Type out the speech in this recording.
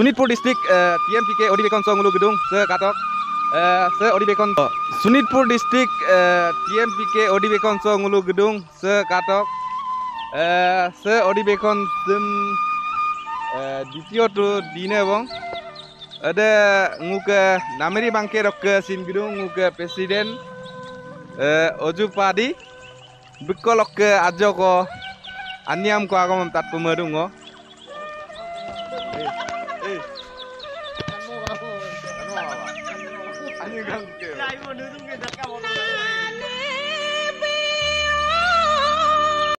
Sunitpur District eh, uh, TMPK Odi Bekon Songulu Gedung se katok. Eh, se Odi Bekon Sunitpur District eh, uh, TMPK Odi Bekon Songulu Gedung se katok. Se Odi Bekon sem uh, ditio tu dine wong. Ada nguke nameri bangke rokke sim gedung nguke presiden uh, Oju Padi. Bekolok ke ajo ko aniam ko agam tat pemerungo pemerung ko Ani gang ke.